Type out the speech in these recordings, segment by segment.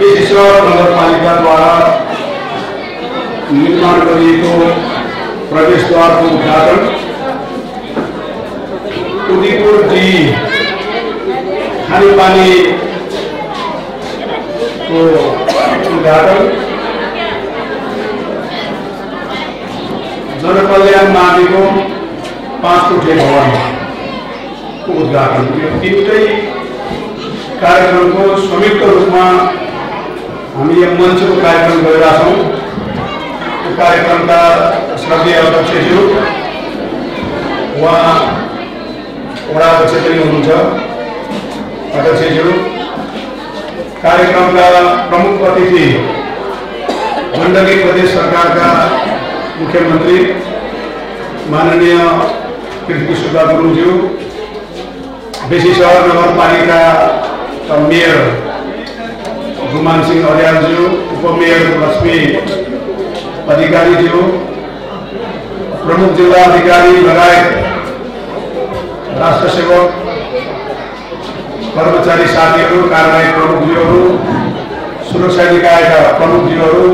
विश्वेश्वर नगरपालिकाद्वारा निर्माण गरिएको प्रवेशद्वारको उद्घाटन उदिपुर टी खानेपानीको उद्घाटन जनकल्याण माविको पाँच कोठे भवनको उद्घाटन यो तिनटै कार्यक्रमको संयुक्त रूपमा हामी यहाँ मञ्चको कार्यक्रम गरिरहेका छौँ त्यो कार्यक्रमका श्रद्धेय अध्यक्षज्यू उहाँ वडा अध्यक्ष पनि हुनुहुन्छ। अध्यक्षज्यू कार्यक्रमका प्रमुख अतिथि गण्डकी प्रदेश सरकारका मुख्यमन्त्री माननीय सुब्बा गुरुङज्यू बेसी सहर नगरपालिकाका मेयर गुमान सिंह अर्यालज्यू उपमेयर लक्ष्मी अधिकारीज्यू प्रमुख जिल्ला अधिकारी लगायत राष्ट्र सेवक कर्मचारी साथीहरू कारवाही प्रमुखज्यूहरू सुरक्षा निकायका प्रमुखज्यूहरू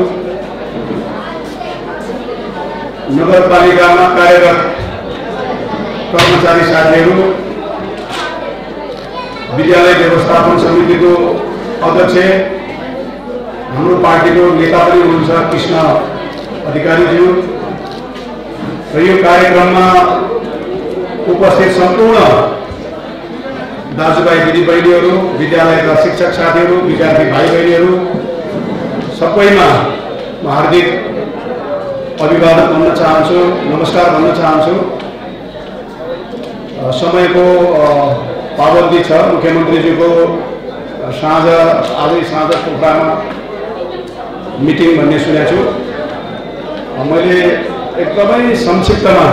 नगरपालिकामा कार्यरत कर्मचारी साथीहरू विद्यालय व्यवस्थापन समितिको अध्यक्ष हाम्रो पार्टीको नेता पनि हुनुहुन्छ कृष्ण अधिकारीज्यू। र यो कार्यक्रममा उपस्थित सम्पूर्ण दाजुभाइ दिदीबहिनीहरू विद्यालयका शिक्षक साथीहरू विद्यार्थी भाइ बहिनीहरू सबैमा म हार्दिक अभिवादन भन्न चाहन्छु नमस्कार भन्न चाहन्छु। समयको पाबन्दी छ। मुख्यमन्त्रीज्यूको अ, साँझ आजै साँझ पोखरामा मिटिङ भन्ने सुनेको छु मैले एकदमै संक्षिप्तमा